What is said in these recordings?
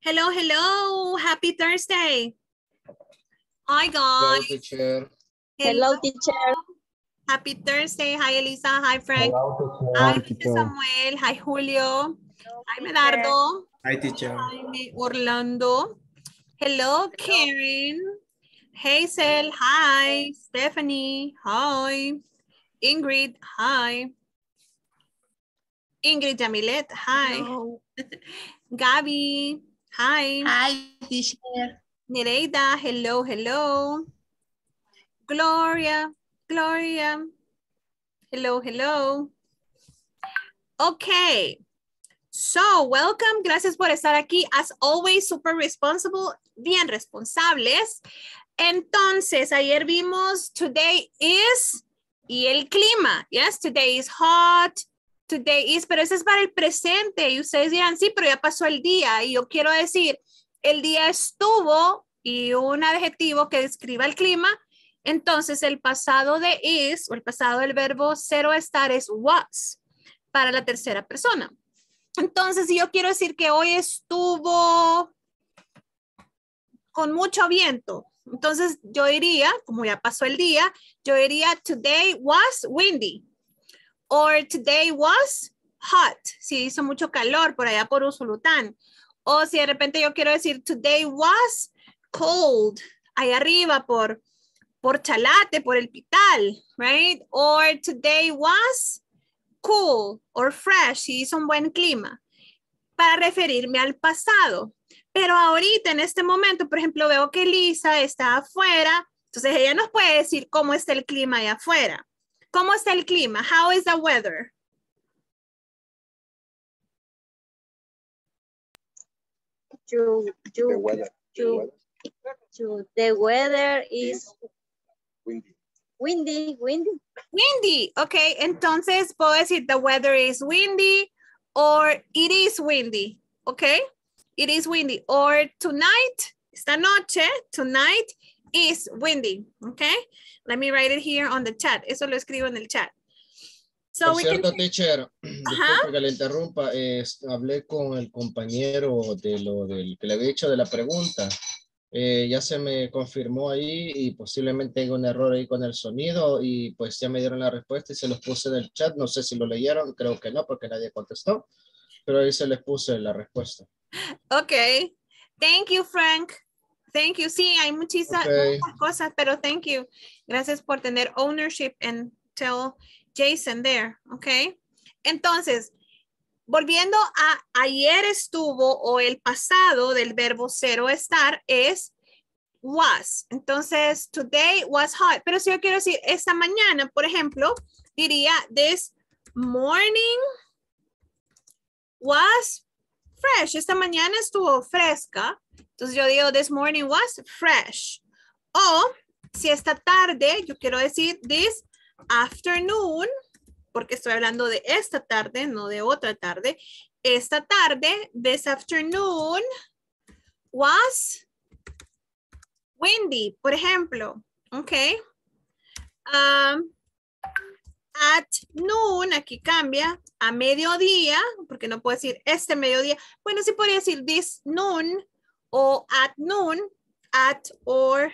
Hello, hello. Happy Thursday. Hi, guys. Hello, teacher. Hello, teacher. Happy Thursday. Hi, Elisa. Hi, Frank. Hello, Hi, teacher. Samuel. Hi, Julio. Hi, Medardo. Hi, teacher. Hi, Orlando. Hello, Karen. Hazel. Hi. Stephanie. Hi. Ingrid. Hi. Ingrid Jamilet. Hi. Gabi. Hi. Hi, teacher. Nereida, hello, hello. Gloria, Gloria. Hello, hello. Okay. So, welcome. Gracias por estar aquí. As always, super responsible, bien responsables. Entonces, ayer vimos today is y el clima. Yes, today is hot. Today is, pero eso es para el presente. Y ustedes dirán, sí, pero ya pasó el día. Y yo quiero decir, el día estuvo y un adjetivo que describa el clima, entonces el pasado de is o el pasado del verbo cero estar es was para la tercera persona. Entonces, si yo quiero decir que hoy estuvo con mucho viento, entonces yo diría, como ya pasó el día, yo diría today was windy or today was hot, si hizo mucho calor por allá por Usulután. O si de repente yo quiero decir today was cold, ahí arriba por, por Chalate, por el Pital, right? Or today was cool or fresh, si hizo un buen clima, para referirme al pasado. Pero ahorita, en este momento, por ejemplo, veo que Lisa está afuera, entonces ella nos puede decir cómo está el clima allá afuera. ¿Cómo está el clima? How is the weather? To, The weather. to, to, the weather is windy. windy, windy. Windy, ok, entonces puedo decir the weather is windy or it is windy, ok? It is windy or tonight, esta noche, tonight is windy, ok? Let me write it here on the chat, eso lo escribo en el chat. So Por we cierto, can, teacher, disculpe que le interrumpa, eh, hablé con el compañero de lo del que le había dicho de la pregunta. Eh, ya se me confirmó ahí y posiblemente hay un error ahí con el sonido y pues ya me dieron la respuesta y se los puse en el chat. No sé si lo leyeron, creo que no porque nadie contestó, pero ahí se les puse la respuesta. ok, thank you Frank, thank you, sí, hay muchísimas Ok. muchas cosas, pero thank you, gracias por tener ownership and tell Jason there, ok? Entonces, volviendo a ayer estuvo o el pasado del verbo cero estar es was. Entonces, today was hot. Pero si yo quiero decir esta mañana, por ejemplo, diría this morning was fresh. Esta mañana estuvo fresca. Entonces yo digo this morning was fresh. O si esta tarde, yo quiero decir this afternoon, porque estoy hablando de esta tarde, no de otra tarde. Esta tarde, this afternoon, was windy, por ejemplo. Ok. Um, at noon, aquí cambia, a mediodía, porque no puedo decir este mediodía. Bueno, sí podría decir this noon o at noon, at or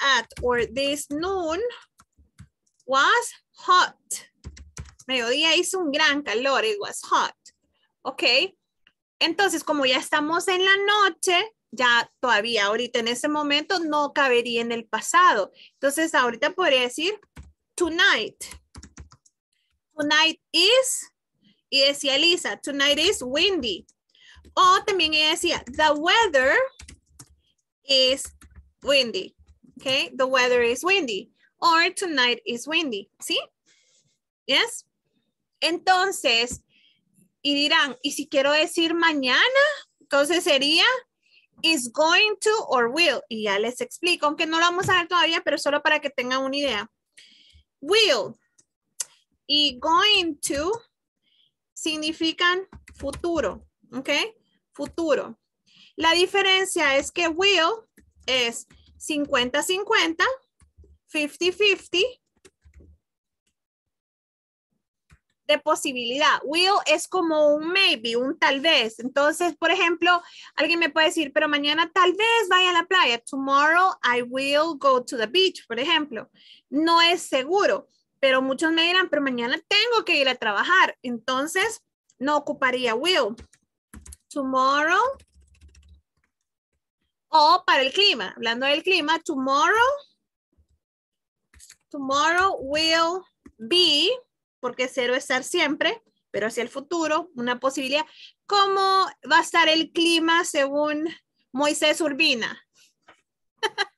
at or this noon was hot. Mediodía hizo un gran calor, it was hot. Ok. Entonces, como ya estamos en la noche, ya todavía ahorita en ese momento no cabería en el pasado. Entonces, ahorita podría decir tonight. Tonight is, y decía Lisa, tonight is windy. O también ella decía, the weather is windy. Okay, the weather is windy. Or tonight is windy. ¿Sí? Yes. Entonces, y dirán, ¿y si quiero decir mañana? Entonces sería is going to or will. Y ya les explico, aunque no lo vamos a ver todavía, pero solo para que tengan una idea. Will y going to significan futuro, ¿ok? Futuro. La diferencia es que will es 50-50, 50-50, de posibilidad. Will es como un maybe, un tal vez. Entonces, por ejemplo, alguien me puede decir, pero mañana tal vez vaya a la playa. Tomorrow I will go to the beach, por ejemplo. No es seguro, pero muchos me dirán, pero mañana tengo que ir a trabajar. Entonces, no ocuparía will. Tomorrow. O para el clima, hablando del clima, tomorrow. Tomorrow will be porque cero es estar siempre, pero hacia el futuro, una posibilidad. ¿Cómo va a estar el clima según Moisés Urbina?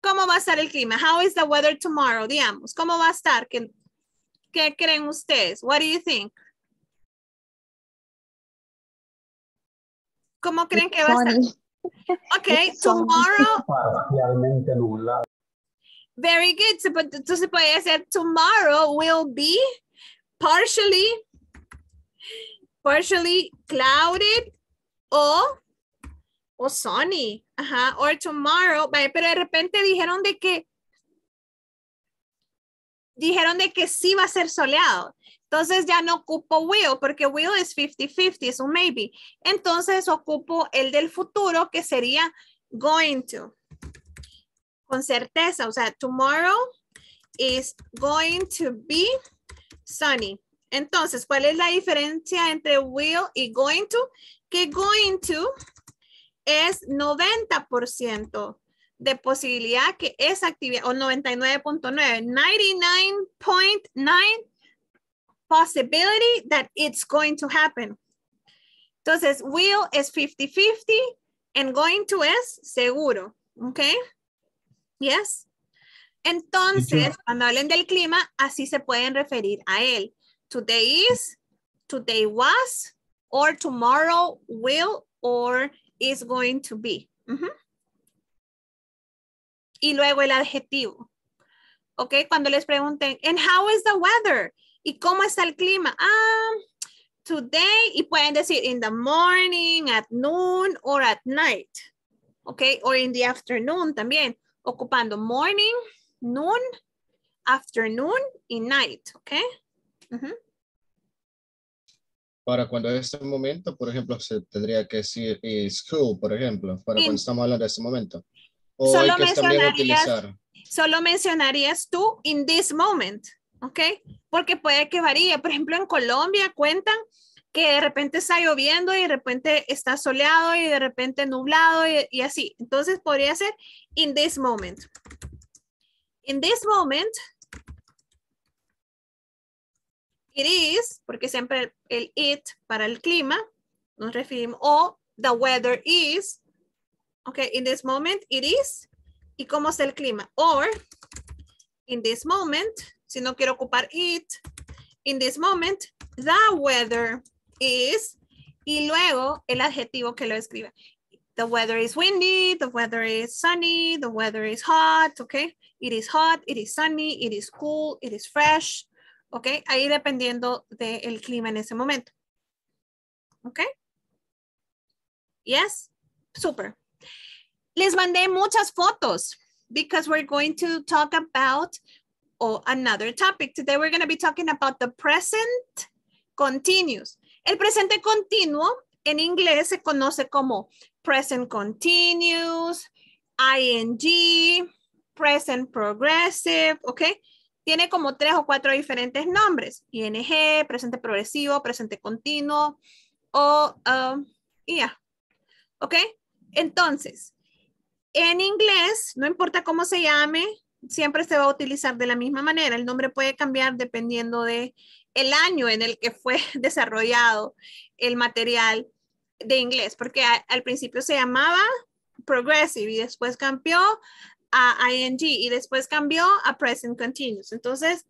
¿Cómo va a estar el clima? How is the weather tomorrow? Digamos, ¿cómo va a estar? ¿Qué, qué creen ustedes? What do you think? ¿Cómo creen que va a estar? Ok, tomorrow. Parcialmente nublado. Very good. Entonces puede ser tomorrow will be partially, partially clouded o, o sunny. Ajá. Or tomorrow, pero de repente dijeron de que dijeron de que sí va a ser soleado. Entonces ya no ocupo will porque will es 50-50, es un maybe. Entonces ocupo el del futuro que sería going to con certeza, o sea, tomorrow is going to be sunny. Entonces, ¿cuál es la diferencia entre will y going to? Que going to es 90% de posibilidad que esa actividad, o 99.9, 99.9 possibility that it's going to happen. Entonces, will es 50-50 and going to es seguro, ¿ok? Yes. Entonces, cuando hablen del clima, así se pueden referir a él. Today is, today was, or tomorrow will, or is going to be. Ujú. Y luego el adjetivo. ¿Ok? Cuando les pregunten, and how is the weather? ¿Y cómo está el clima? Ah, today, y pueden decir in the morning, at noon, or at night. ¿Ok? Or in the afternoon también ocupando morning, noon, afternoon y night, ¿ok? Ujú. Para cuando es este momento, por ejemplo, se tendría que decir is school, por ejemplo, para In- cuando estamos hablando de este momento. O Solo hay que también mencionarías- utilizar. Solo mencionarías tú in this moment, ¿ok? Porque puede que varíe. Por ejemplo, en Colombia cuentan que de repente está lloviendo y de repente está soleado y de repente nublado y, así. Entonces podría ser in this moment. In this moment, it is, porque siempre el, el it para el clima, nos referimos, o the weather is, ok, in this moment it is, y cómo está el clima. Or, in this moment, si no quiero ocupar it, in this moment, the weather is, y luego el adjetivo que lo escriba. The weather is windy, the weather is sunny, the weather is hot, okay? It is hot, it is sunny, it is cool, it is fresh, okay? Ahí dependiendo del clima en ese momento. Okay? Yes? Super. Les mandé muchas fotos because we're going to talk about oh, another topic. Today we're going to be talking about the present continuous. El presente continuo en inglés se conoce como present continuous, ing, present progressive, ¿ok? Tiene como tres o cuatro diferentes nombres. ING, presente progresivo, presente continuo o, um, ya. ¿Ok? Entonces, en inglés, no importa cómo se llame, siempre se va a utilizar de la misma manera. El nombre puede cambiar dependiendo de el año en el que fue desarrollado el material de inglés, porque al principio se llamaba progressive y después cambió a ing y después cambió a present continuous. Entonces,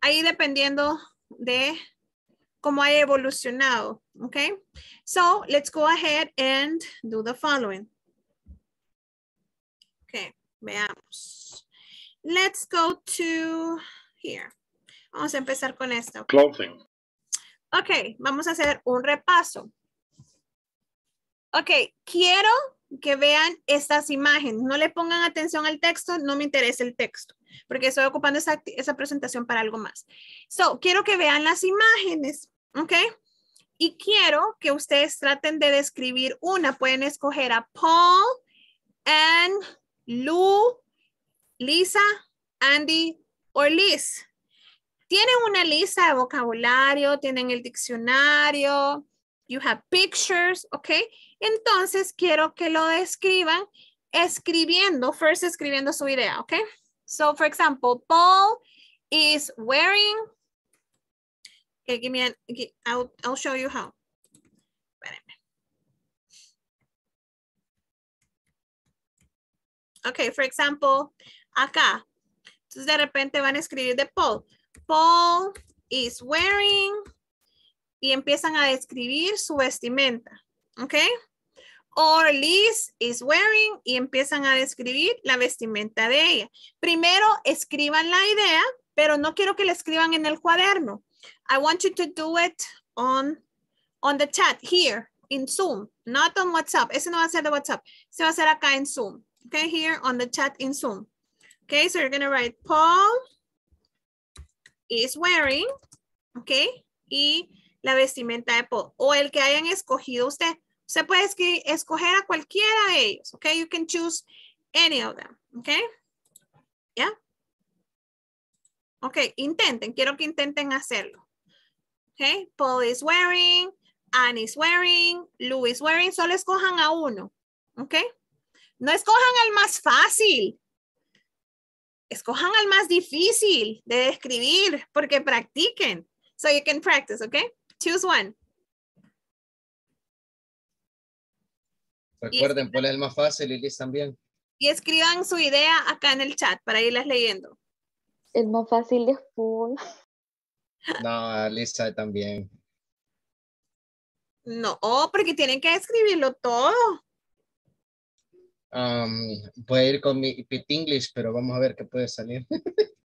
ahí dependiendo de cómo haya evolucionado, ¿ok? So, let's go ahead and do the following. Ok, veamos. Let's go to here. Vamos a empezar con esto. Clothing. Ok, vamos a hacer un repaso. Ok, quiero que vean estas imágenes. No le pongan atención al texto, no me interesa el texto, porque estoy ocupando esa, esa presentación para algo más. So, quiero que vean las imágenes, ¿ok? Y quiero que ustedes traten de describir una. Pueden escoger a Paul, Anne, Lou, Lisa, Andy o Liz. Tienen una lista de vocabulario, tienen el diccionario, you have pictures, ¿ok? Entonces quiero que lo describan escribiendo, first escribiendo su idea, ¿ok? So, for example, Paul is wearing Okay, give me an, I'll, I'll show you how. Okay, for example, acá. Entonces de repente van a escribir de Paul. Paul is wearing y empiezan a describir su vestimenta. ¿Ok? Or Liz is wearing y empiezan a describir la vestimenta de ella. Primero escriban la idea, pero no quiero que la escriban en el cuaderno. I want you to do it on, on the chat here in Zoom, not on WhatsApp. Ese no va a ser de WhatsApp. Se va a hacer acá en Zoom. Okay, here on the chat in Zoom. Okay, so you're to write Paul is wearing, okay, y la vestimenta de Paul. O el que hayan escogido usted. Usted puede escoger a cualquiera de ellos. Okay, you can choose any of them. Okay, yeah. Ok, intenten, quiero que intenten hacerlo. Ok, Paul is wearing, Anne is wearing, Lou is wearing, solo escojan a uno. Ok, no escojan al más fácil. Escojan al más difícil de describir porque practiquen. So you can practice, ok? Choose one. Recuerden, es el más fácil y Liz también. Y escriban su idea acá en el chat para irlas leyendo. El más fácil es Paul. No, Lisa también. No, porque tienen que escribirlo todo. Um, voy ir con mi Pit English, pero vamos a ver qué puede salir.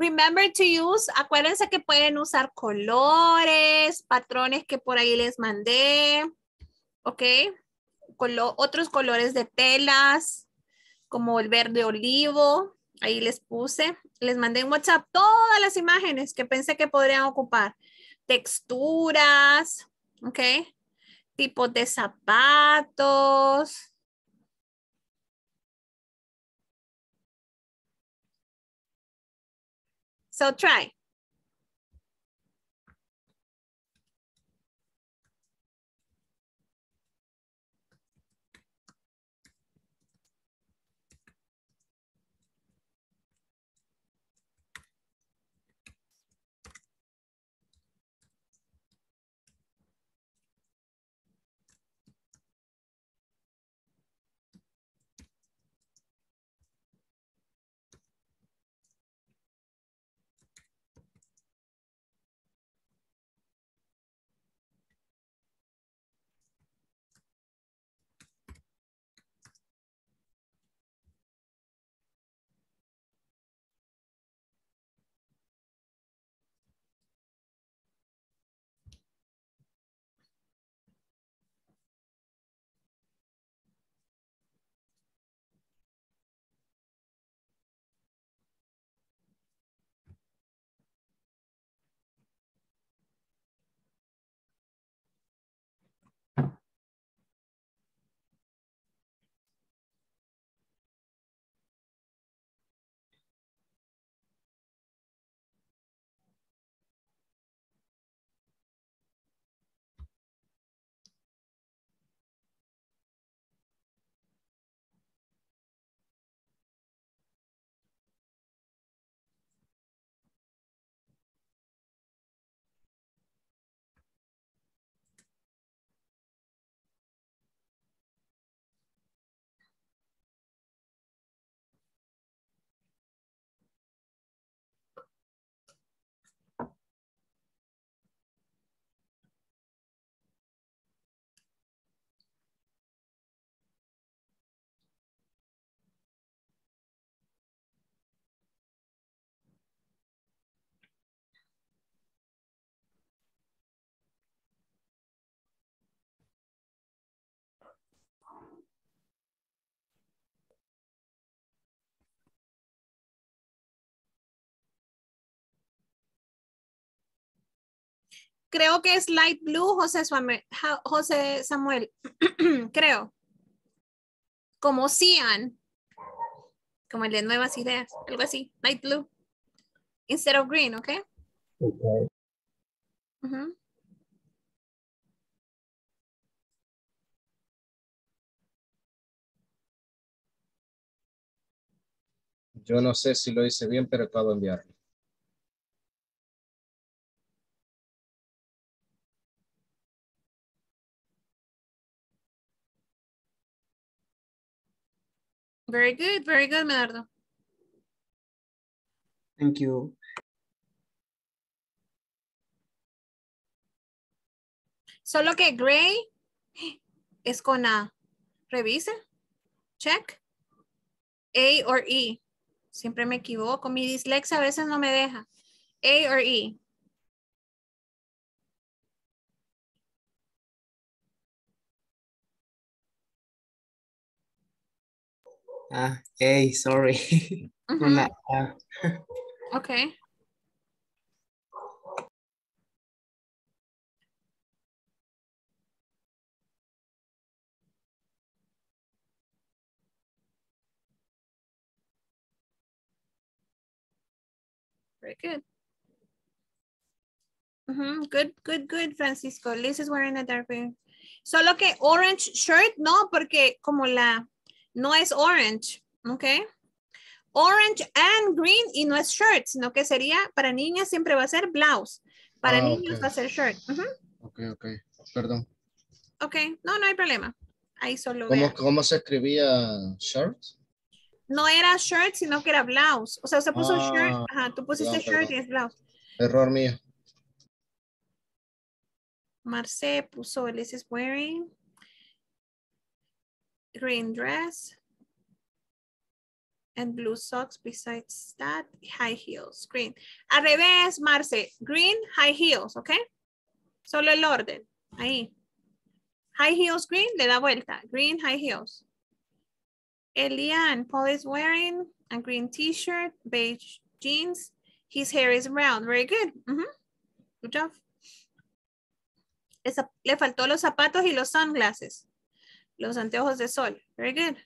Remember to use, acuérdense que pueden usar colores, patrones que por ahí les mandé, ¿ok? otros colores de telas, como el verde olivo, ahí les puse. Les mandé en WhatsApp todas las imágenes que pensé que podrían ocupar. Texturas, ¿ok? Tipos de zapatos, So try. Creo que es light blue, José, Suame- José Samuel. Creo. Como cyan. Como el de nuevas ideas. Algo así. Light blue. Instead of green, ¿ok? Okay. Ujú. Yo no sé si lo hice bien, pero acabo de enviarlo. Very good, very good, Medardo. Thank you. Solo que gray es con A. Revise. Check. A or E. Siempre me equivoco. Mi dislexia a veces no me deja. A or E. Ah, hey, sorry. Ujú, Una- ah, Ok. Very good. Ujú, Good, good, good, Francisco. Liz is wearing a dark green. Solo que orange shirt, no, porque como la, no es orange, ¿ok? Orange and green y no es shirt, sino que sería, para niñas siempre va a ser blouse. Para Ah, niños va a ser shirt. Ujú, Ok, ok. Perdón. Ok, no, no hay problema. Ahí solo ¿Cómo, cómo se escribía shirt? No era shirt, sino que era blouse. O sea, usted puso shirt, Ah, ajá, tú pusiste perdón, shirt perdón. y es blouse. Error mío. Marce puso Liz is wearing green dress and blue socks besides that high heels green al revés Marce green high heels ¿ok? solo el orden ahí high heels green le da vuelta green high heels Elian Paul is wearing a green t-shirt beige jeans his hair is brown very good Mhm. good job le faltó los zapatos y los sunglasses. Los anteojos de sol. Very good.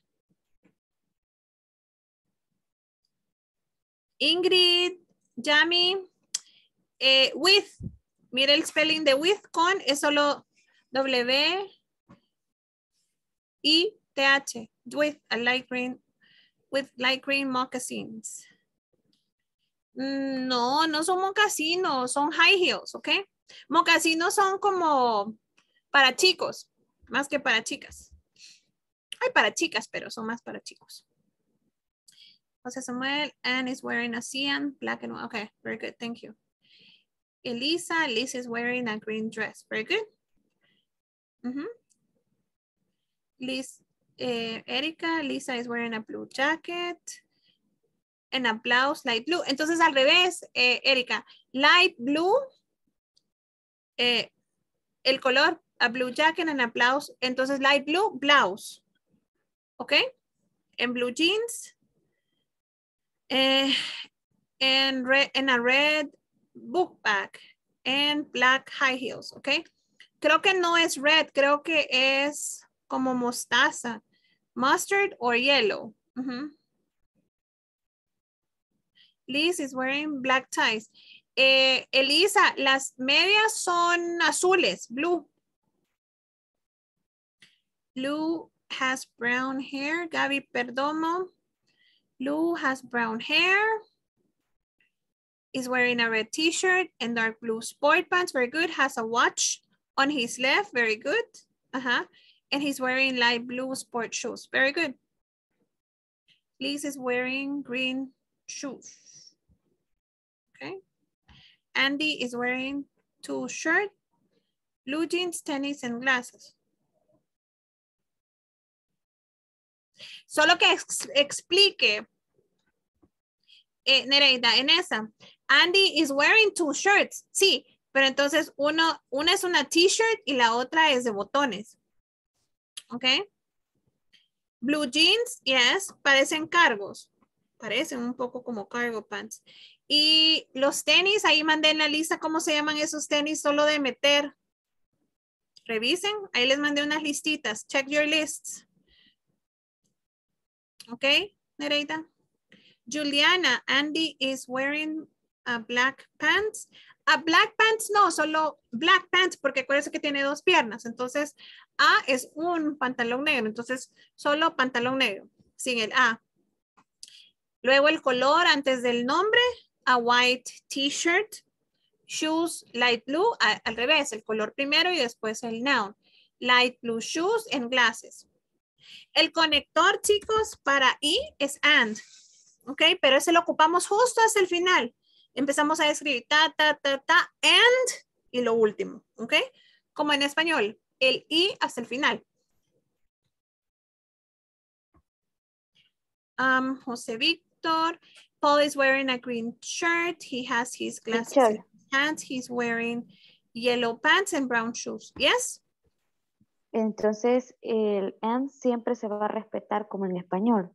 Ingrid, Yami, eh, with. Mire el spelling de with con es solo W I T H. With a light green, with light green moccasins. Mm, No, no son mocasinos, son high heels, ¿ok? Mocasinos son como para chicos, más que para chicas. Hay para chicas, pero son más para chicos. José Samuel, Anne is wearing a cyan, black and white. Okay, very good, thank you. Elisa, Liz is wearing a green dress. Very good. Mhm. Liz, eh, Erika, Lisa is wearing a blue jacket and a blouse light blue. Entonces al revés, eh, Erika, light blue, eh, el color, a blue jacket and a blouse. Entonces light blue, blouse. ¿Ok? En blue jeans. Eh, en, red, en a red book bag. And black high heels. ¿Ok? Creo que no es red. Creo que es como mostaza. Mustard or yellow. Liz is wearing black ties. Eh, Elisa, las medias son azules, blue. Blue has brown hair. Gaby Perdomo. Lou has brown hair. Is wearing a red t-shirt and dark blue sport pants. Very good. Has a watch on his left. Very good. Uh-huh. And he's wearing light blue sport shoes. Very good. Liz is wearing green shoes. Okay. Andy is wearing two shirt, blue jeans, tennis, and glasses. Solo que ex- explique, eh, Nereida, en esa. Andy is wearing two shirts. Sí, pero entonces uno, una es una t-shirt y la otra es de botones. ¿Ok? Blue jeans, yes, parecen cargos. Parecen un poco como cargo pants. Y los tenis, ahí mandé en la lista cómo se llaman esos tenis, solo de meter. Revisen, ahí les mandé unas listitas. Check your lists. Ok, Nereida. Juliana, Andy is wearing a black pants. A black pants no, solo black pants, porque acuérdense que tiene dos piernas. Entonces, A es un pantalón negro. Entonces, solo pantalón negro, sin el A. Luego el color antes del nombre, a white t-shirt. Shoes, light blue, al revés, el color primero y después el noun. Light blue shoes and glasses. El conector, chicos, para I es and. ¿Ok? Pero ese lo ocupamos justo hasta el final. Empezamos a escribir ta, ta, ta, ta, and y lo último. ¿Ok? Como en español, el I hasta el final. Um, José Víctor. Paul is wearing a green shirt. He has his glasses in his hands. He's wearing yellow pants and brown shoes. Yes? Entonces, el and siempre se va a respetar como en español.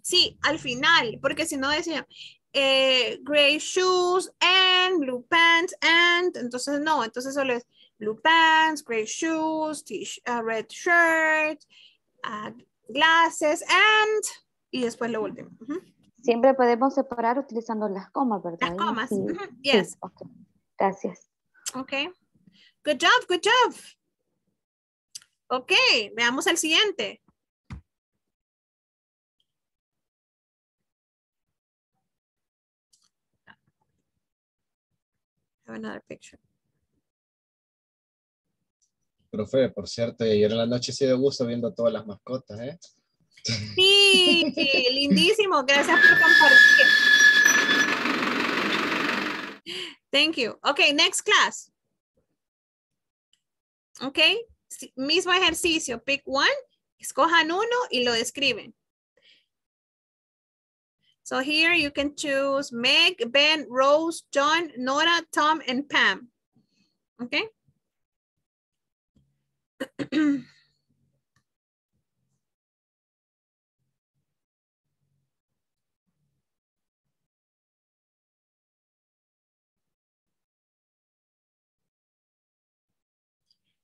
Sí, al final, porque si no decía eh, gray shoes and blue pants and, entonces no, entonces solo es blue pants, gray shoes, uh, red shirt, uh, glasses and, y después lo último. Siempre podemos separar utilizando las comas, ¿verdad? Las comas, yes. Gracias. Ok. Good job, good job. Ok, veamos el siguiente. Have another picture. Profe, por cierto, ayer en la noche sí de gusto viendo todas las mascotas, ¿eh? Sí, lindísimo. Gracias por compartir. Thank you. Okay, next class. Okay, mismo ejercicio, pick one, escojan uno y lo describen. So here you can choose Meg, Ben, Rose, John, Nora, Tom, and Pam. Okay.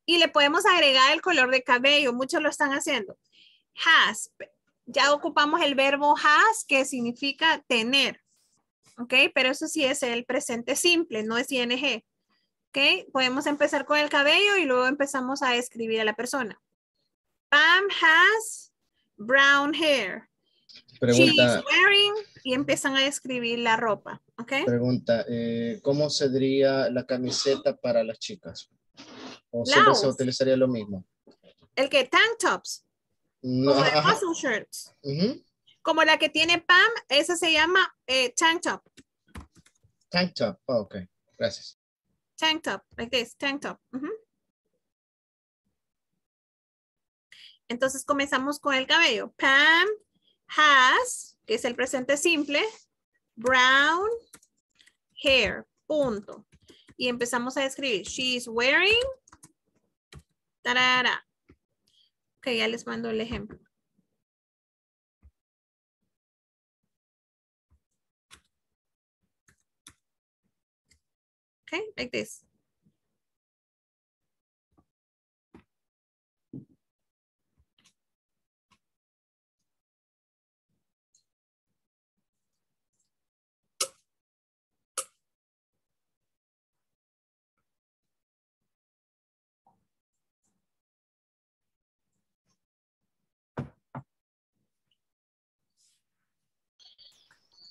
Y le podemos agregar el color de cabello. Muchos lo están haciendo. Has. Ya ocupamos el verbo has, que significa tener. ¿Ok? Pero eso sí es el presente simple, no es ing. ¿Ok? Podemos empezar con el cabello y luego empezamos a escribir a la persona. Pam has brown hair. Pregunta. She's wearing y empiezan a escribir la ropa. ¿Ok? Pregunta, eh, ¿cómo sería la camiseta para las chicas? ¿O siempre se utilizaría lo mismo? El que tank tops. No, como de muscle shirts. Como la que tiene Pam, esa se llama eh, tank top. Tank top. Oh, ok, gracias. Tank top, like this, tank top. Entonces comenzamos con el cabello. Pam has, que es el presente simple, brown hair, punto. Y empezamos a escribir. She's wearing. Tarara. Ok, ya les mando el ejemplo. Okay, like this.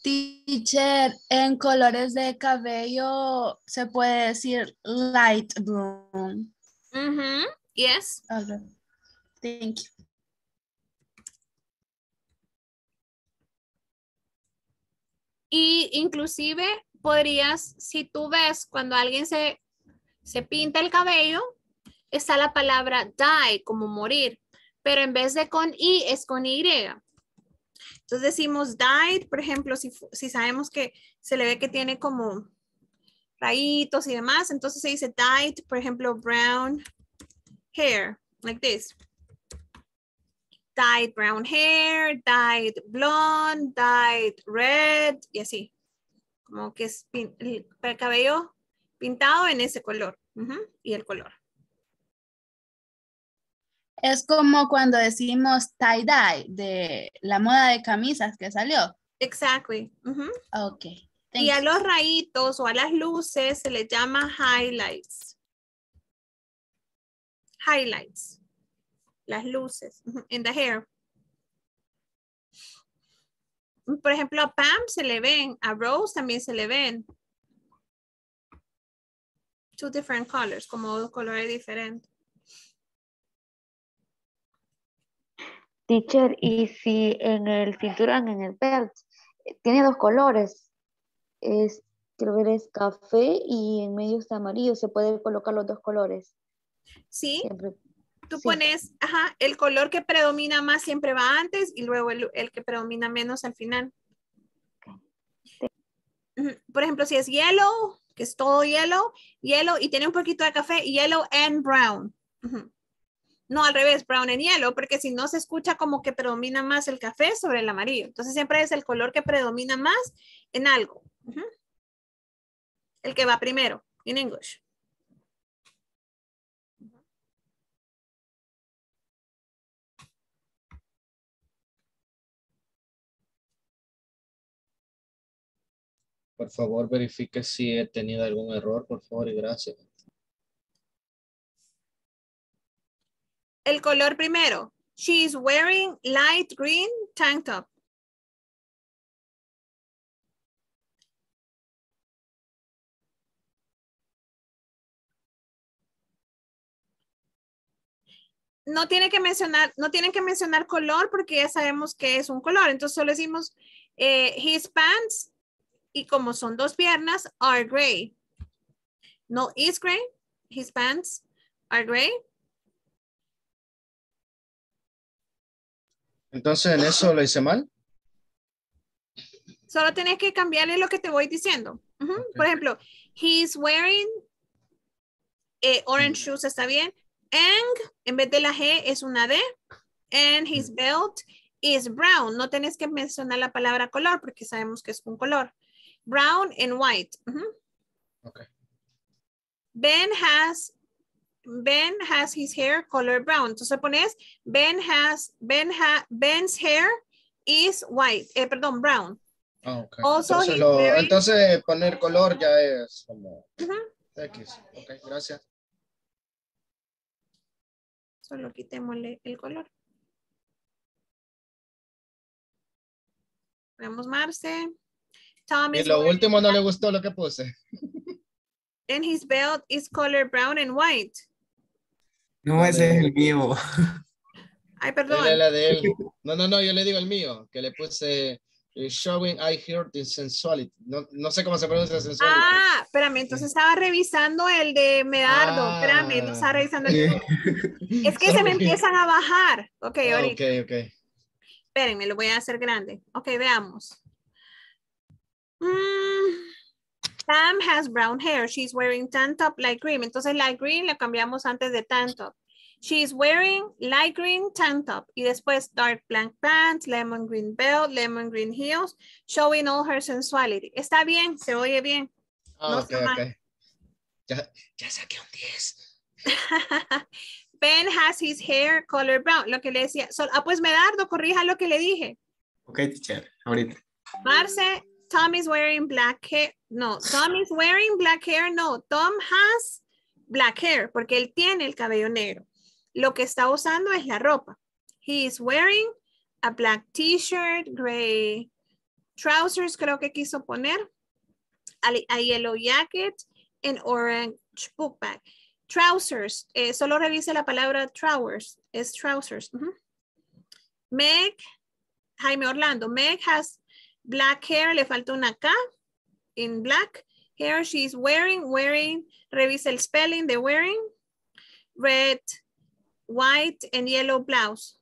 Teacher, en colores de cabello se puede decir light brown. Mhm, Yes. Okay. Thank you. Y inclusive podrías, si tú ves cuando alguien se, se pinta el cabello, está la palabra die, como morir, pero en vez de con i es con y. Entonces decimos died, por ejemplo, si, si sabemos que se le ve que tiene como rayitos y demás, entonces se dice dyed, por ejemplo, brown hair, like this. Dyed brown hair, dyed blonde, dyed red, y así. como que es el, el cabello pintado en ese color. Y el color. Es como cuando decimos tie-dye de la moda de camisas que salió. Exactly. ujú. Ok. thank Y a los rayitos o a las luces se les llama highlights. Highlights. Las luces. In the hair. Por ejemplo, a Pam se le ven, a Rose también se le ven. Two different colors, como dos colores diferentes. Teacher, y si en el cinturón, en el belt, eh, tiene dos colores, es, quiero ver, es café y en medio está amarillo, se puede colocar los dos colores. ¿Sí? Siempre. Tú Sí. pones, ajá, el color que predomina más siempre va antes y luego el, el que predomina menos al final. Por ejemplo, si es yellow, que es todo yellow, yellow y tiene un poquito de café, yellow and brown. No al revés, brown and yellow, porque si no se escucha como que predomina más el café sobre el amarillo. Entonces siempre es el color que predomina más en algo. El que va primero, en English. Por favor, verifique si he tenido algún error, por favor, y gracias. El color primero. She's wearing light green tank top. No tiene que mencionar, tienen que mencionar color porque ya sabemos que es un color. Entonces solo decimos eh, his pants y como son dos piernas, are gray. No is gray, his pants are gray. Entonces, ¿en eso lo hice mal? Solo tienes que cambiarle lo que te voy diciendo. Por ejemplo, he's wearing eh, orange shoes, ¿está bien? And, en vez de la G, es una D. And his belt is brown. No tienes que mencionar la palabra color porque sabemos que es un color. Brown and white. Ujú. Ok. Ben has Ben has his hair color brown. Entonces pones Ben has Ben ha, Ben's hair is white. Eh, perdón, brown. Ah, ok. Also, entonces, lo- poner color ya es como Ujú. X. Ok, gracias. Solo quitémosle el color. Veamos Marce. Tom Y lo último no le gustó lo que puse. and his belt is color brown and white. No, ese es el mío. Ay, perdón. la de él. No, no, no, yo le digo el mío, que le puse eh, showing I heard in sensuality. No, no sé cómo se pronuncia sensuality. Ah, espérame, entonces estaba revisando el de Medardo. Ah. Espérame, no estaba revisando el Es que se me empiezan a bajar. Ok, Ah, ahorita. ok, ok. Espérenme, lo voy a hacer grande. Ok, veamos. Mm, Pam has brown hair. She's wearing tan top light green. Entonces light green la cambiamos antes de tan top. She's wearing light green tan top. Y después dark black pants, lemon green belt, lemon green heels, showing all her sensuality. Está bien, se oye bien. Ah, No ok, está mal. ok. Ya, ya saqué un 10. Ben has his hair color brown. Lo que le decía. So- ah, pues Medardo, corrija lo que le dije. Ok, teacher, ahorita. Marce, Tom is wearing black hair. No, Tom is wearing black hair. No, Tom has black hair porque él tiene el cabello negro. Lo que está usando es la ropa. He is wearing a black t-shirt, gray trousers, creo que quiso poner, a, yellow jacket, and orange book bag. Trousers, eh, solo revise la palabra trousers, es trousers. Meg, Jaime Orlando, Meg has black hair, le falta una K in black hair. She's wearing, wearing, revisa el spelling de wearing, red, white and yellow blouse.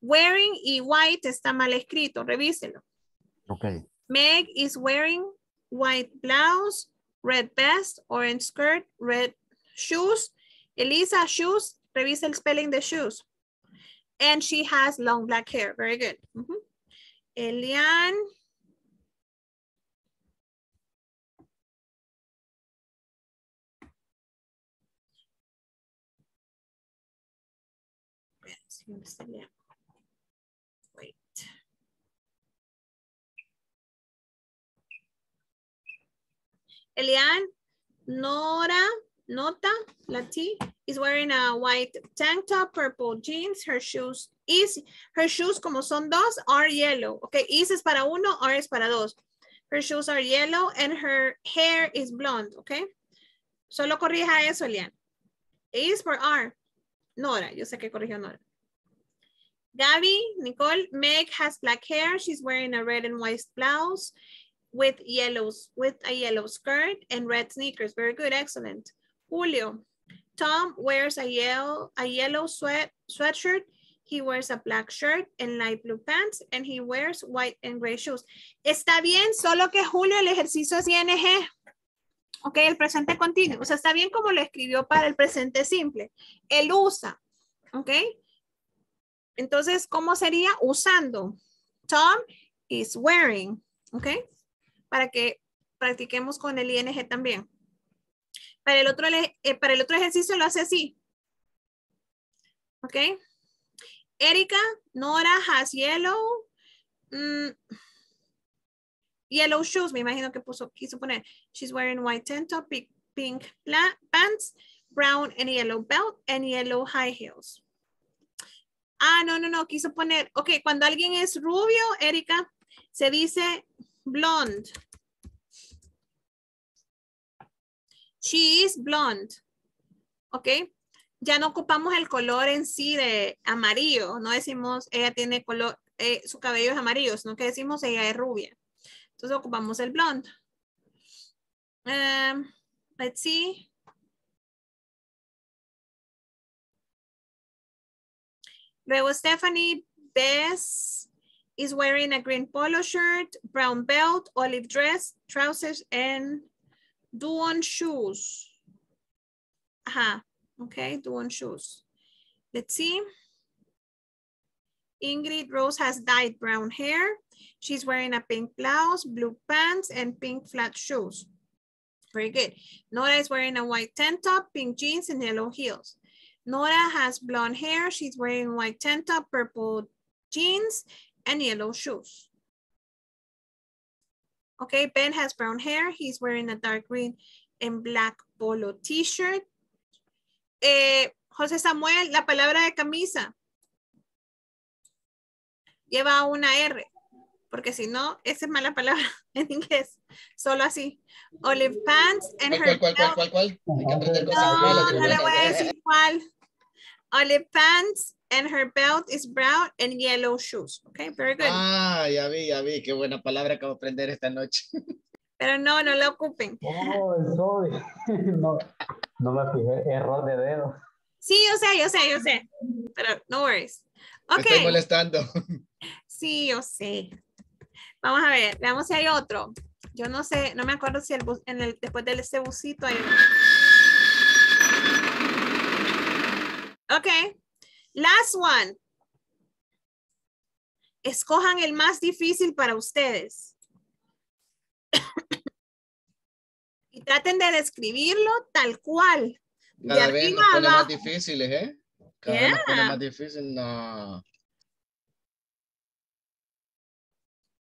Wearing y white está mal escrito, revíselo. Okay. Meg is wearing white blouse, red vest, orange skirt, red shoes. Elisa, shoes, revisa el spelling de shoes. And she has long black hair. Very good. Ujú. Elian. Elian. Wait. Elian, Nora. Nota, la T, is wearing a white tank top, purple jeans, her shoes is, her shoes como son dos, are yellow. Okay, is es para uno, are es para dos. Her shoes are yellow and her hair is blonde, okay? Solo corrija eso, Elian. Is for are. Nora, yo sé que corrigió Nora. Gabby, Nicole, Meg has black hair. She's wearing a red and white blouse with yellows, with a yellow skirt and red sneakers. Very good, excellent. Julio, Tom wears a yellow, a yellow sweat, sweatshirt. He wears a black shirt and light blue pants and he wears white and gray shoes. Está bien, solo que Julio el ejercicio es ING. Ok, el presente continuo. O sea, está bien como lo escribió para el presente simple. Él usa. Ok. Entonces, ¿cómo sería? Usando. Tom is wearing. Ok. Para que practiquemos con el ING también. Para el otro, eh, para el otro ejercicio lo hace así. Ok. Erika, Nora has yellow. Mm, yellow shoes, me imagino que puso, quiso poner. She's wearing white tank top, pink, pink pants, brown and yellow belt, and yellow high heels. Ah, no, no, no, quiso poner, ok, cuando alguien es rubio, Erika, se dice blonde. She is blonde. Ok. Ya no ocupamos el color en sí de amarillo. No decimos ella tiene color, eh, su cabello es amarillo, sino que decimos ella es rubia. Entonces ocupamos el blonde. Um, let's see. Luego Stephanie Bess is wearing a green polo shirt, brown belt, olive dress, trousers, and Duon shoes. Ajá, okay, Duon shoes. Let's see. Ingrid Rose has dyed brown hair. She's wearing a pink blouse, blue pants, and pink flat shoes. Very good. Nora is wearing a white tank top, pink jeans, and yellow heels. Nora has blonde hair. She's wearing white tank top, purple jeans, and yellow shoes. Okay, Ben has brown hair. He's wearing a dark green and black polo t-shirt. Eh, José Samuel, la palabra de camisa lleva una R, porque si no, esa es mala palabra en inglés. Solo así. Olive pants and her ¿Cuál, cuál, cuál, cuál, cuál? Hay que aprender cosas No, no le voy a decir cuál. Olive pants and her belt is brown and yellow shoes. Okay, very good. Ah, ya vi, ya vi. Qué buena palabra acabo de aprender esta noche. Pero no, no la ocupen. Oh, sorry. No, no me fijé. Error de dedo. Sí, yo sé, yo sé, yo sé. Pero no worries. Me estoy molestando. sí, yo sé. Vamos a ver, veamos si hay otro. Yo no sé, no me acuerdo si el bus- en el, después de ese busito hay Ok, last one. Escojan el más difícil para ustedes. y traten de describirlo tal cual. De Cada vez arriba nos pone más difíciles, ¿eh? Cada vez nos pone Yeah. más difícil. No.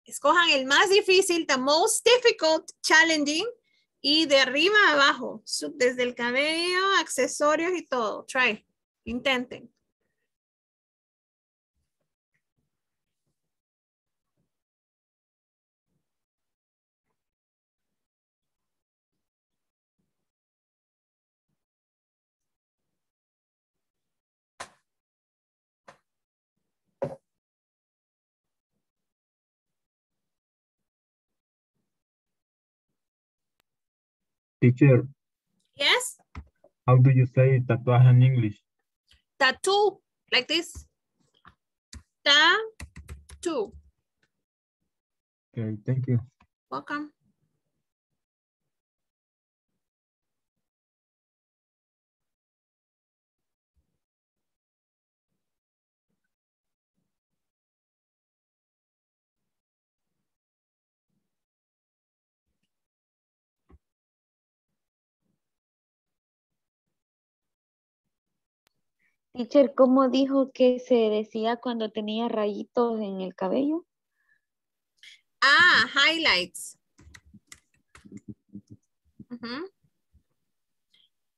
Escojan el más difícil, the most difficult, challenging, y de arriba a abajo, desde el cabello, accesorios y todo. Try, intenten. Teacher, Yes, how do you say tatuaje in English? tattoo, like this. Tattoo. Okay, thank you. Welcome. Teacher, ¿cómo dijo que se decía cuando tenía rayitos en el cabello? Ah, highlights. Ujú.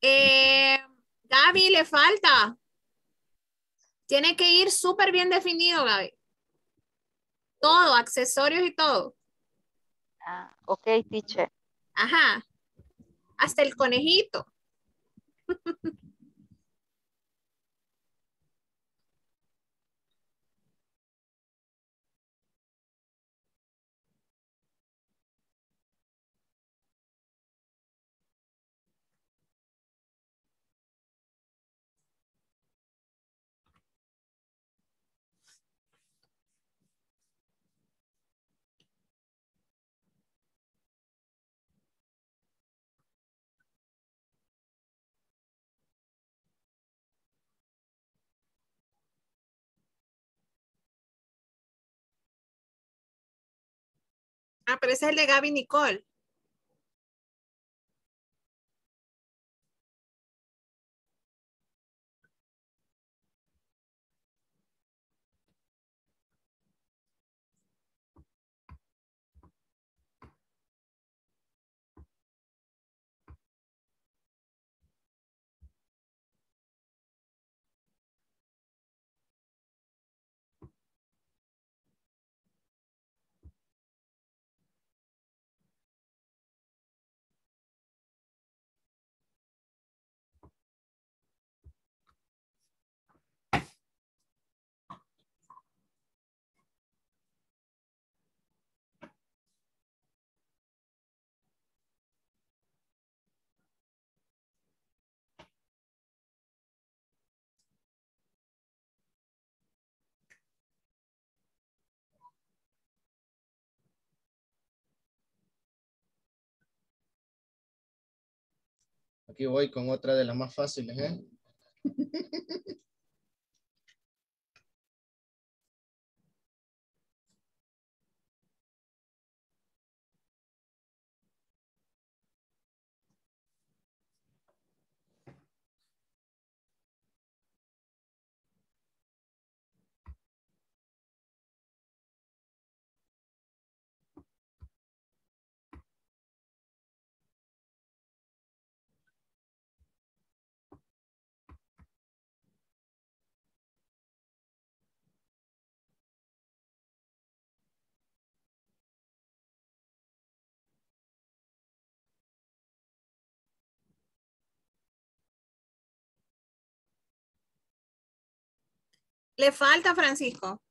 Eh, Gaby, le falta. Tiene que ir súper bien definido, Gaby. Todo, accesorios y todo. Ah, ok, teacher. Ajá. Hasta el conejito. Ah, pero ese es el de Gaby Nicole. Aquí voy con otra de las más fáciles, ¿eh? Le falta, Francisco.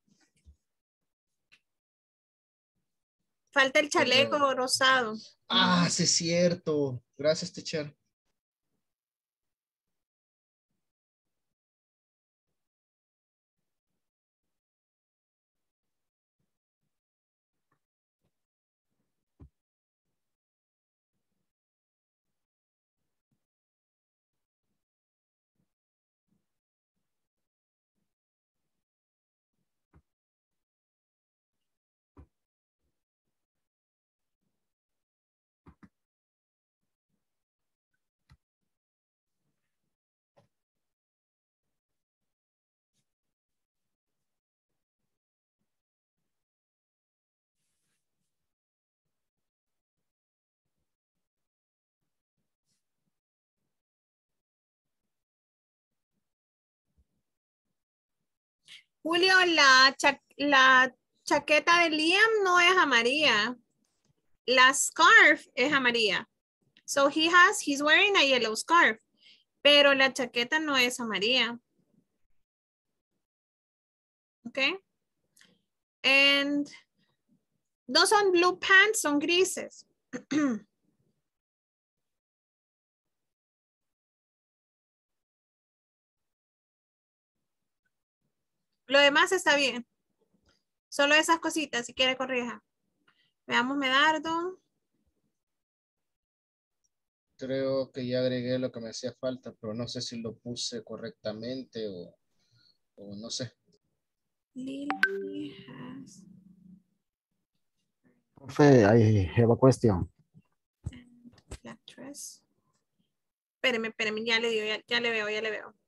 Falta el chaleco rosado. Ah, sí es cierto. Gracias, teacher. Julio, la, cha- la chaqueta de Liam no es amarilla. La scarf es amarilla. So he has, he's wearing a yellow scarf. Pero la chaqueta no es amarilla. Okay. And no son blue pants, son grises. Lo demás está bien. Solo esas cositas, si quiere corrija. Veamos Medardo. Creo que ya agregué lo que me hacía falta, pero no sé si lo puse correctamente o, o no sé. Lily has Profe, I have a question. Espéreme, espéreme, ya le digo, ya, ya le veo, ya le veo.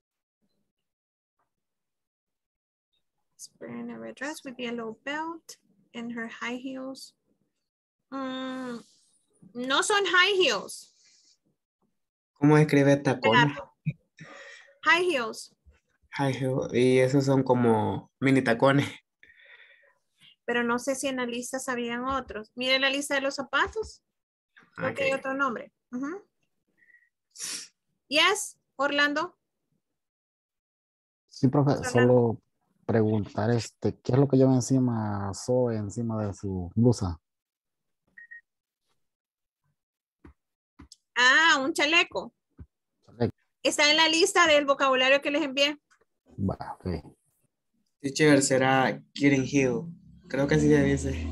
She's wearing a red dress with yellow belt and her high heels. Mm, no son high heels. ¿Cómo escribe tacones? High heels. High heel. Y esos son como mini tacones. Pero no sé si en la lista sabían otros. Miren la lista de los zapatos. Creo que hay otro nombre. Yes, Orlando. Sí, profe, solo preguntar, este, ¿qué es lo que lleva encima Zoe encima de su blusa? Ah, un chaleco. Chaleco. Está en la lista del vocabulario que les envié. Va, ok. Teacher será Kitten Hill. Creo que así se dice.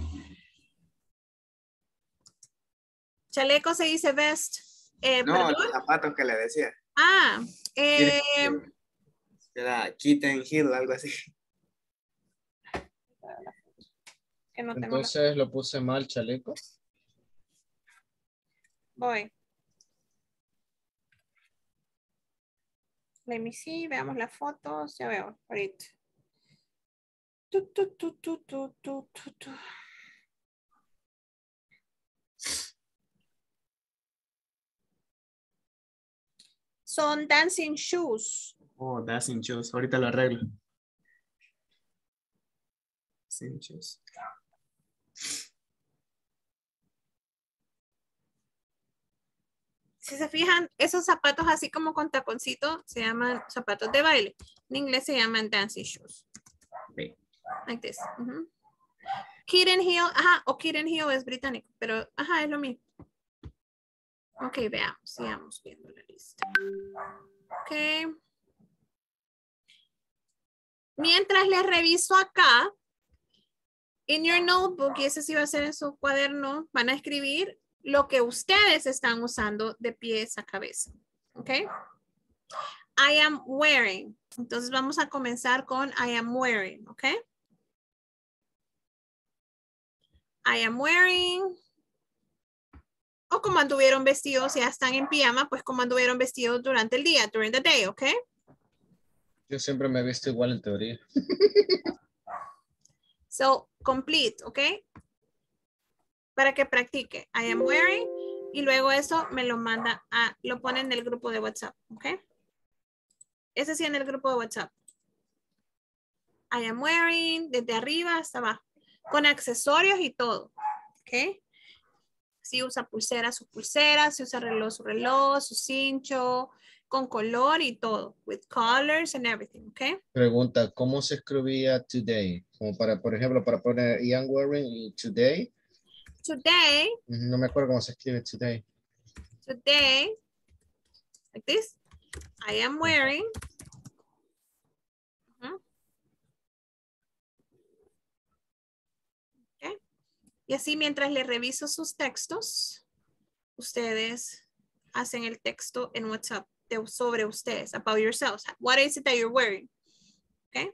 Chaleco se dice vest. Eh, No, perdón. los zapatos que le decía. Ah, eh. Será Kitten Hill, algo así. Que no tengo la- Entonces lo puse mal, chaleco. Voy. Let me see, veamos las fotos. Ya veo, ahorita. Tu, tu, tu, tu, tu, tu, tu, tu. Son dancing shoes. Oh, dancing shoes. Ahorita lo arreglo. Dancing shoes. Si se fijan, esos zapatos así como con taconcito se llaman zapatos de baile. En inglés se llaman dancing shoes. Ok. Like this. ujú. Kitten heel, ajá, o kitten heel es británico, pero ajá, es lo mismo. Ok, veamos, sigamos viendo la lista. Ok. Mientras les reviso acá, en your notebook, y ese sí va a ser en su cuaderno, van a escribir lo que ustedes están usando de pies a cabeza. ¿Ok? I am wearing. Entonces vamos a comenzar con I am wearing. ¿Ok? I am wearing. O como anduvieron vestidos, ya están en pijama, pues como anduvieron vestidos durante el día, during the day, ¿ok? Yo siempre me he visto igual en teoría. So, complete, ¿ok? Para que practique. I am wearing. Y luego eso me lo manda a, lo pone en el grupo de WhatsApp, ¿ok? Ese sí en el grupo de WhatsApp. I am wearing, desde arriba hasta abajo. Con accesorios y todo, ¿ok? Si usa pulsera, su pulsera. Si usa reloj, su reloj. Su cincho. Con color y todo. With colors and everything, ¿ok? Pregunta, ¿cómo se escribía today? Como para, por ejemplo, para poner Ian wearing y today. Today, No me acuerdo cómo se escribe today. today, like this, I am wearing. Ujú. Ok. Y así mientras le reviso sus textos, ustedes hacen el texto en WhatsApp de- sobre ustedes, about yourselves. What is it that you're wearing? Okay.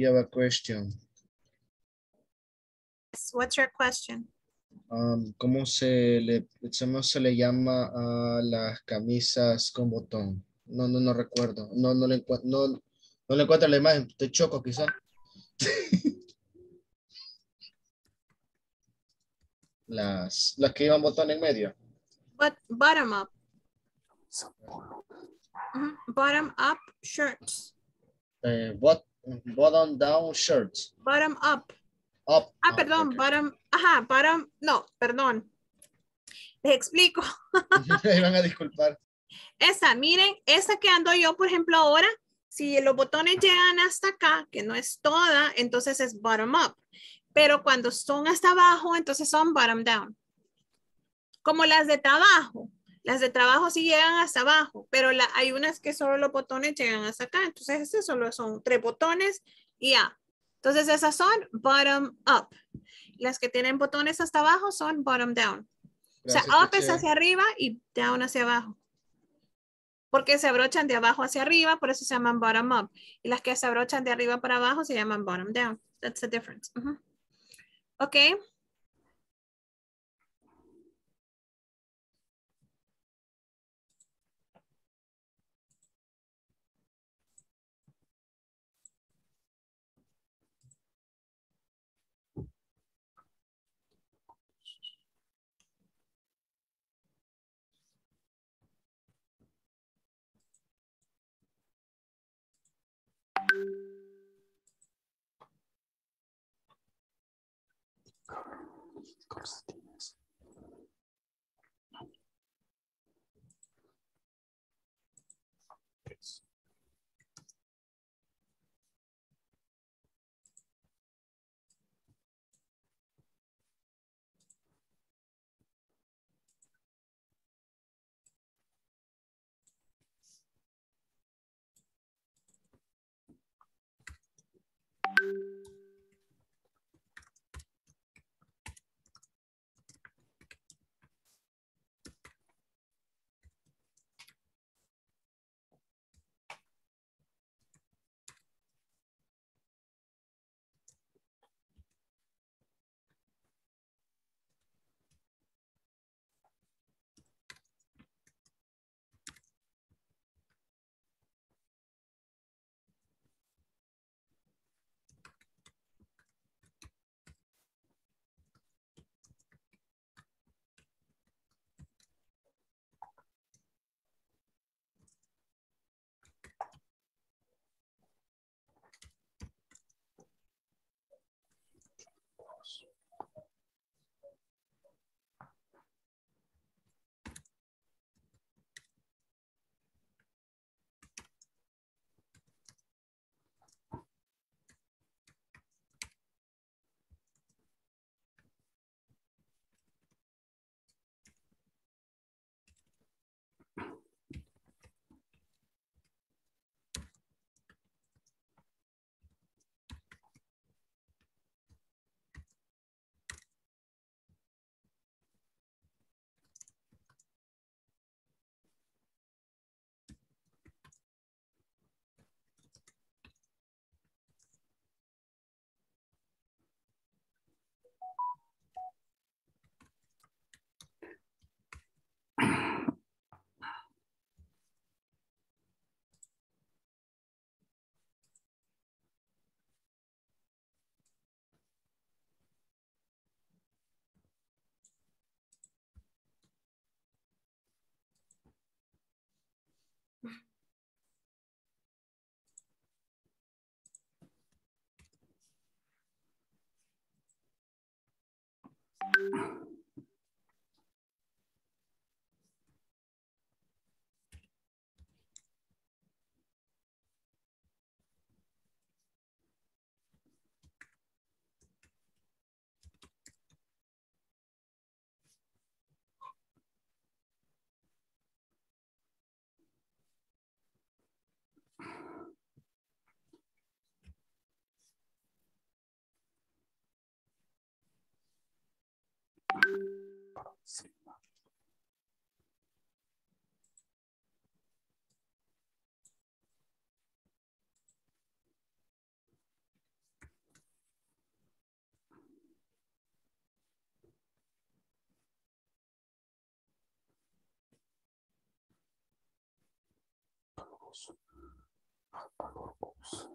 You have a question. What's your question? Um, ¿Cómo se le, cómo se le llama a las camisas con botón? No, no, no recuerdo. No, no le, encuent- no, no le encuentro la imagen. Te choco quizá. las, las que llevan botón en medio. But bottom up. Mhm, Bottom up shirts. Eh, bot, bottom down shirts. Bottom up. Up. Ah, perdón, ok. bottom. Ajá, bottom. No, perdón. Les explico. Me van a disculpar. Esta, miren, esta que ando yo, por ejemplo, ahora, si los botones llegan hasta acá, que no es toda, entonces es bottom up. Pero cuando son hasta abajo, entonces son bottom down. Como las de trabajo. Las de trabajo sí llegan hasta abajo, pero la- hay unas que solo los botones llegan hasta acá. Entonces, este solo son tres botones y ya. Entonces, esas son bottom up. Las que tienen botones hasta abajo son bottom down. O sea, Gracias, up es hacia arriba y down hacia abajo. Porque se abrochan de abajo hacia arriba, por eso se llaman bottom up. Y las que se abrochan de arriba para abajo se llaman bottom down. That's the difference. Ujú. Ok. corsetines. Thank you. bolso. o a.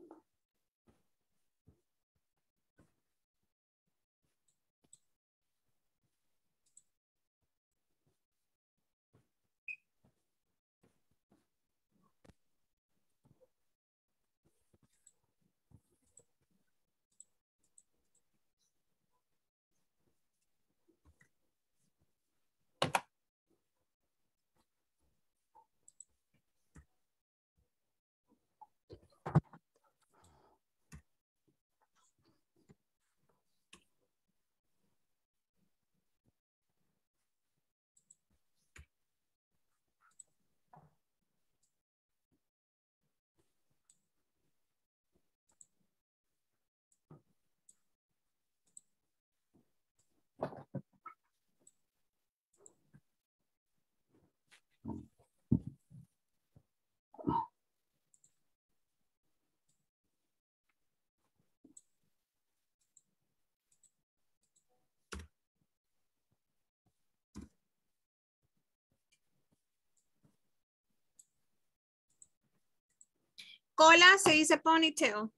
Cola se dice ponytail.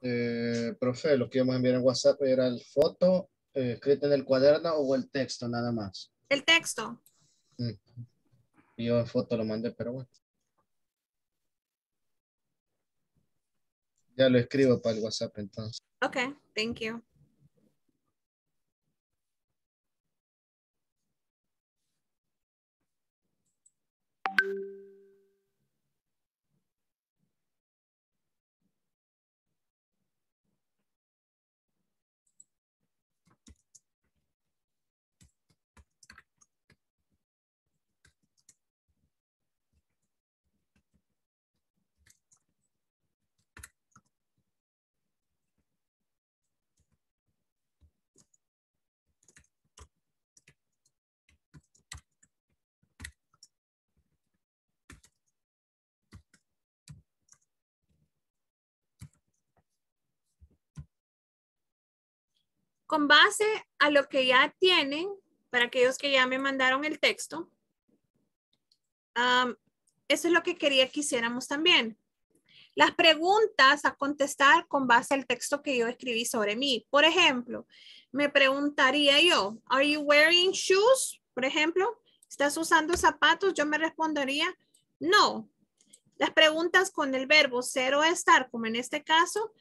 Eh, profe, lo que íbamos a enviar en WhatsApp era el foto eh, escrita en el cuaderno o el texto nada más. El texto. Mm. Yo en foto lo mandé, pero bueno. Ya lo escribo para el WhatsApp entonces. Okay, thank you. Con base a lo que ya tienen, para aquellos que ya me mandaron el texto, eso es lo que quería que hiciéramos también. Las preguntas a contestar con base al texto que yo escribí sobre mí. Por ejemplo, me preguntaría yo, ¿Are you wearing shoes? Por ejemplo, ¿estás usando zapatos? Yo me respondería, no. Las preguntas con el verbo ser o estar, como en este caso,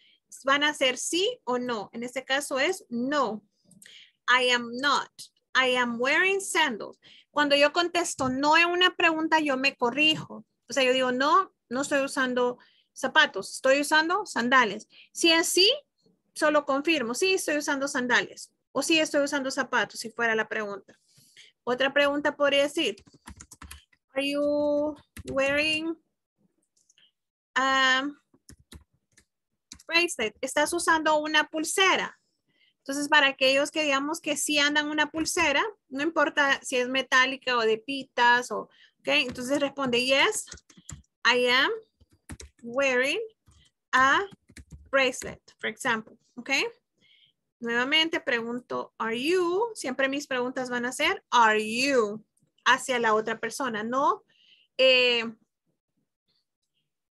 van a ser sí o no. En este caso es no. I am not. I am wearing sandals. Cuando yo contesto no en una pregunta, yo me corrijo. O sea, yo digo, no, no estoy usando zapatos, estoy usando sandales. Si es sí, solo confirmo, sí, estoy usando sandales. O sí, estoy usando zapatos, si fuera la pregunta. Otra pregunta podría decir, are you wearing um, bracelet? ¿Estás usando una pulsera? Entonces, para aquellos que digamos que sí andan una pulsera, no importa si es metálica o de pitas o, ok, entonces responde yes, I am wearing a bracelet, for example, ok. Nuevamente pregunto, are you? Siempre mis preguntas van a ser, are you? Hacia la otra persona, no. eh,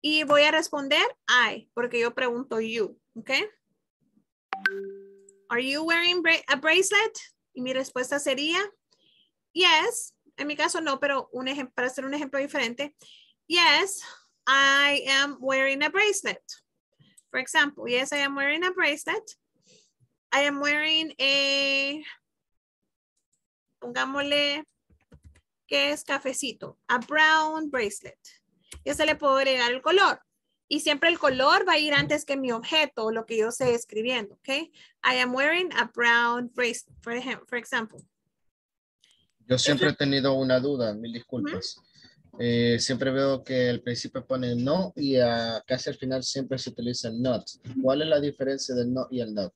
y voy a responder I, porque yo pregunto you, ¿ok? Are you wearing a bracelet? Y mi respuesta sería yes. En mi caso no, pero para hacer un ejemplo diferente. Yes, I am wearing a bracelet. For example, yes, I am wearing a bracelet. I am wearing a, pongámosle, que es cafecito? A brown bracelet. Ya se le puedo agregar el color. Y siempre el color va a ir antes que mi objeto o lo que yo esté escribiendo, ¿ok? I am wearing a brown bracelet, for, ejem- for example. Yo siempre he tenido una duda, mil disculpas. Eh, siempre veo que al principio pone no y a casi al final siempre se utiliza not. ¿Cuál es la diferencia del no y el not?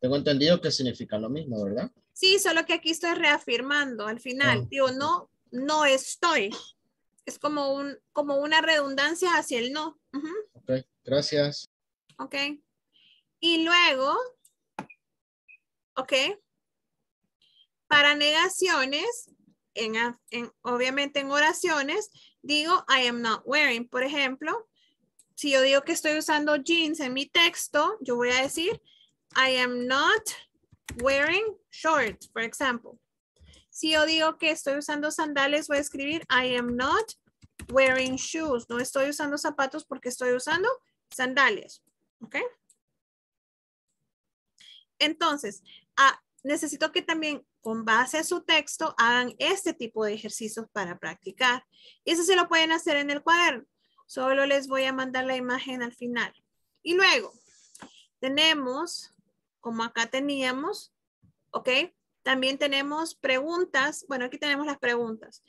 Tengo entendido que significa lo mismo, ¿verdad? Sí, solo que aquí estoy reafirmando al final. Ah, Digo, no, no estoy. Es como, un, como una redundancia hacia el no. Ok, gracias. Ok. Y luego, ok. Para negaciones, en, en- obviamente en oraciones, digo I am not wearing. Por ejemplo, si yo digo que estoy usando jeans en mi texto, yo voy a decir I am not wearing shorts, por ejemplo. Si yo digo que estoy usando sandales, voy a escribir I am not wearing shoes. No estoy usando zapatos porque estoy usando sandalias. ¿Ok? Entonces, ah, necesito que también con base a su texto hagan este tipo de ejercicios para practicar. Eso se lo pueden hacer en el cuaderno. Solo les voy a mandar la imagen al final. Y luego tenemos, como acá teníamos, ¿ok? También tenemos preguntas. Bueno, aquí tenemos las preguntas.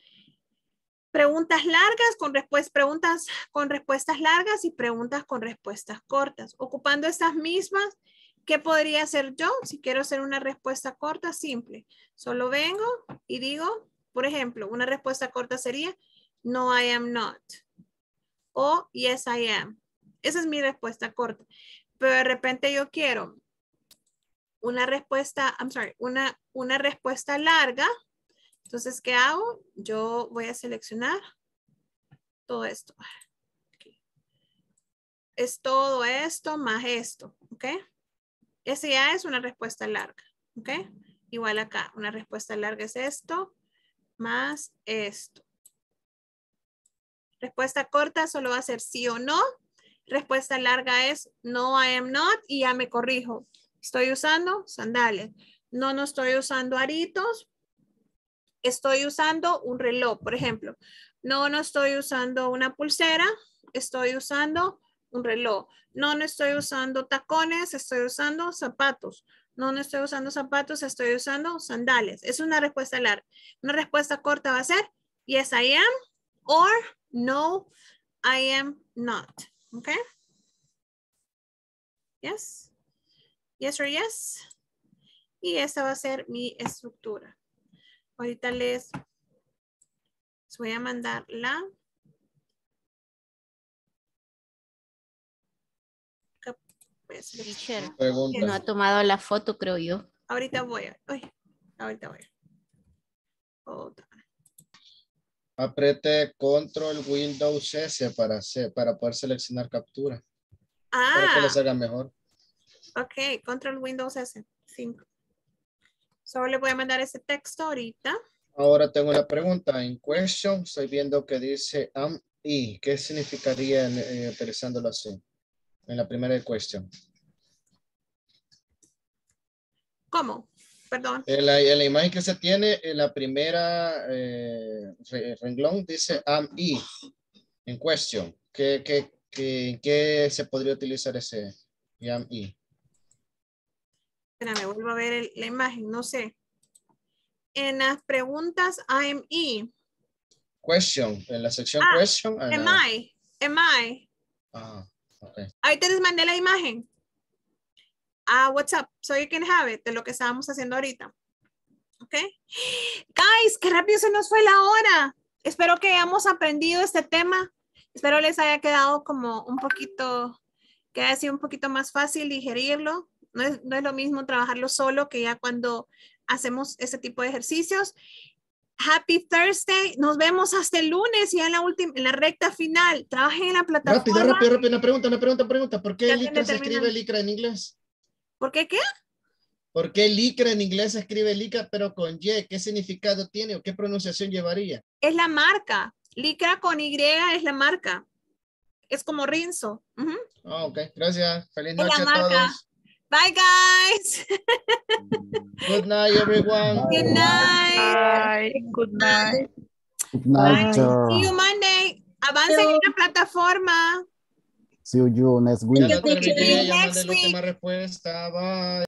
Preguntas largas con preguntas con respuestas largas y preguntas con respuestas cortas. Ocupando estas mismas, ¿qué podría hacer yo si quiero hacer una respuesta corta? Simple. Solo vengo y digo, por ejemplo, una respuesta corta sería, no, I am not. O yes, I am. Esa es mi respuesta corta. Pero de repente yo quiero una respuesta, I'm sorry, una, una respuesta larga. Entonces, ¿qué hago? Yo voy a seleccionar todo esto. Es todo esto más esto, ¿ok? Esa ya es una respuesta larga, ¿ok? Igual acá, una respuesta larga es esto más esto. Respuesta corta solo va a ser sí o no. Respuesta larga es no, I am not y ya me corrijo. Estoy usando sandalias. No, no estoy usando aritos. Estoy usando un reloj, por ejemplo. No, no estoy usando una pulsera. Estoy usando un reloj. No, no estoy usando tacones. Estoy usando zapatos. No, no estoy usando zapatos. Estoy usando sandalias. Es una respuesta larga. Una respuesta corta va a ser yes, I am or no, I am not. Okay? Yes. Yes or yes. Y esta va a ser mi estructura. Ahorita les, les voy a mandar la Teacher, Pregunta. no ha tomado la foto, creo yo. Ahorita voy. a- ahorita voy. Apriete control Windows S para, hacer, para poder seleccionar captura. Para que Ah, le salga mejor. Ok. Control Windows S. 5. Solo le voy a mandar ese texto ahorita. Ahora tengo una pregunta. En question estoy viendo que dice am y. ¿Qué significaría eh, utilizándolo así? En la primera question. ¿Cómo? Perdón. En la, en la imagen que se tiene, en la primera eh, re- renglón dice am y. En question. ¿Qué, qué, qué, en qué se podría utilizar ese am y? Espérame, vuelvo a ver el- la imagen. No sé. En las preguntas I'm E. Question. En la sección Ah, question. ah, Am. I? Am I? Ah, ok. Ahí te les mandé la imagen. Ah, WhatsApp. So you can have it de lo que estábamos haciendo ahorita. Ok. Guys, qué rápido se nos fue la hora. Espero que hayamos aprendido este tema. Espero les haya quedado como un poquito, que haya sido un poquito más fácil digerirlo. No es, no es lo mismo trabajarlo solo que ya cuando hacemos ese tipo de ejercicios. Happy Thursday. Nos vemos hasta el lunes ya en la última, en la recta final. Trabajen en la plataforma. Rápido, rápido, rápido. Una pregunta, una pregunta, pregunta. ¿Por qué licra se escribe licra en inglés? ¿Por qué qué? ¿Por qué licra en inglés se escribe licra pero con Y? ¿Qué significado tiene o qué pronunciación llevaría? Es la marca. Licra con Y es la marca. Es como Rinzo. Ah, ok. Gracias. Feliz Es la noche a marca. todos. Bye, guys. Good night, everyone. Good night. Good night. Good night, See uh, you Monday. Avancen en la plataforma. see you next week. Ya Next la última respuesta. Bye.